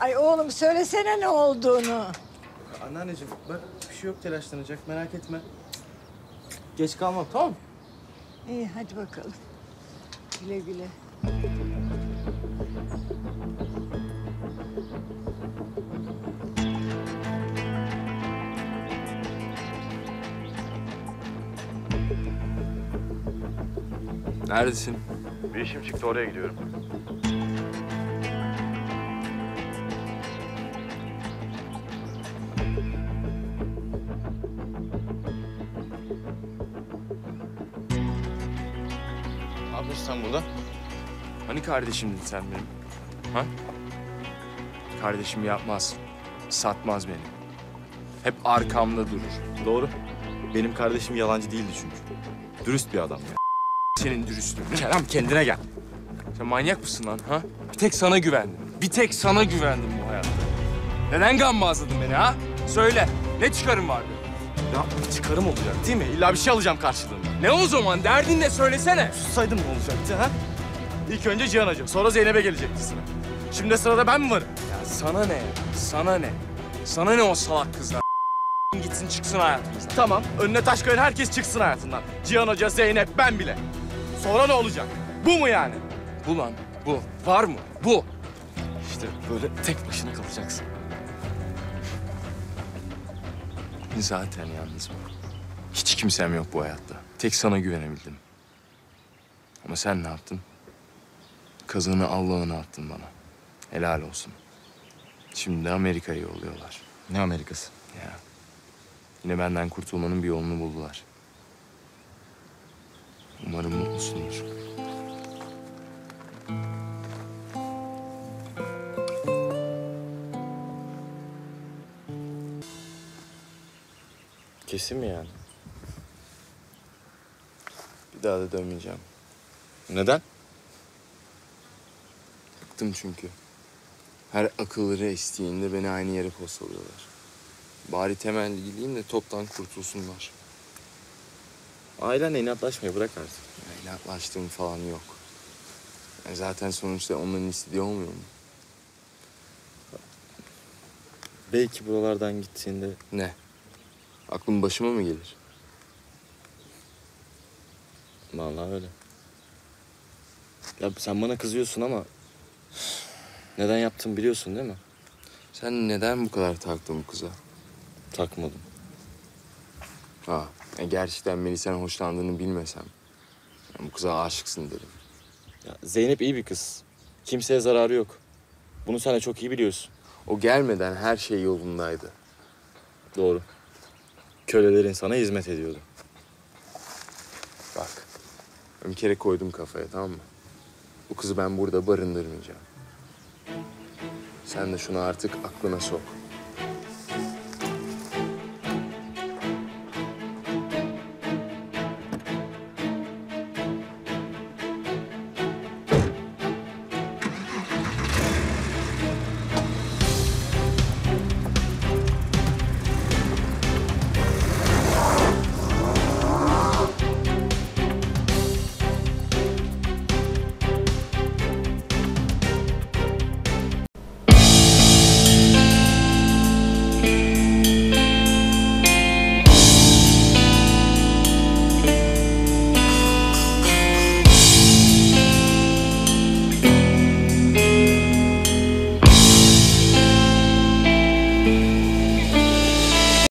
Ay oğlum söylesene ne olduğunu. Anneanneciğim bak bir şey yok telaşlanacak merak etme. Geç kalma tamam? İyi hadi bakalım. Güle güle. Neredesin? Bir işim çıktı oraya gidiyorum. Yapıyorsun sen burada? Hani kardeşimdin sen benim? Ha? Kardeşim yapmaz. Satmaz beni. Hep arkamda durur. Doğru. Benim kardeşim yalancı değildi çünkü. Dürüst bir adam ya. Senin dürüstlüğün. Kerem kendine gel. Sen manyak mısın lan ha? Bir tek sana güvendim. Bir tek sana güvendim bu hayatta. Neden gambazladın beni ha? Söyle. Ne çıkarım vardı? Ya çıkarım olacak değil mi? İlla bir şey alacağım karşılığında. Ne o zaman? Derdin ne? Söylesene. Sussaydım ne olacaktı ha? İlk önce Cihan Hoca, sonra Zeynep'e gelecekti sıra. Şimdi sırada ben mi varım? Ya sana ne? Sana ne? Sana ne o salak kızlar? Gitsin çıksın hayatımızdan. Tamam, önüne taş koyan herkes çıksın hayatından. Cihan Hoca, Zeynep, ben bile. Sonra ne olacak? Bu mu yani? Bu lan. Bu. Var mı? Bu. İşte böyle tek başına kalacaksın. Zaten yalnızım. Hiç kimsem yok bu hayatta. Tek sana güvenebildim. Ama sen ne yaptın? Kazığını Allah'ına attın bana. Helal olsun. Şimdi de Amerika'ya yolluyorlar. Ne Amerikası? Ya. Yine benden kurtulmanın bir yolunu buldular. Umarım mutlusundur. Kesin mi yani? Bir daha da dönmeyeceğim. Neden? Bıktım çünkü. Her akılları estiğinde beni aynı yere postalıyorlar. Bari temelli gideyim de toptan kurtulsunlar. Ailenle inatlaşmayı bırak artık. Ya, inatlaştığım falan yok. Ya zaten sonuçta onların istediği olmuyor mu? Belki buralardan gittiğinde Ne? Aklım başıma mı gelir? Vallahi öyle. Ya sen bana kızıyorsun ama neden yaptığımı biliyorsun değil mi? Sen neden bu kadar taktın bu kıza? Takmadım. Ha, ya gerçekten beni sen hoşlandığını bilmesem. ya bu kıza aşıksın derim. Ya Zeynep iyi bir kız. Kimseye zararı yok. Bunu sen de çok iyi biliyorsun. O gelmeden her şey yolundaydı. Doğru. Kölelerin sana hizmet ediyordu. Bak, ben bir kere koydum kafaya tamam mı? Bu kızı ben burada barındırmayacağım. Sen de şunu artık aklına sok.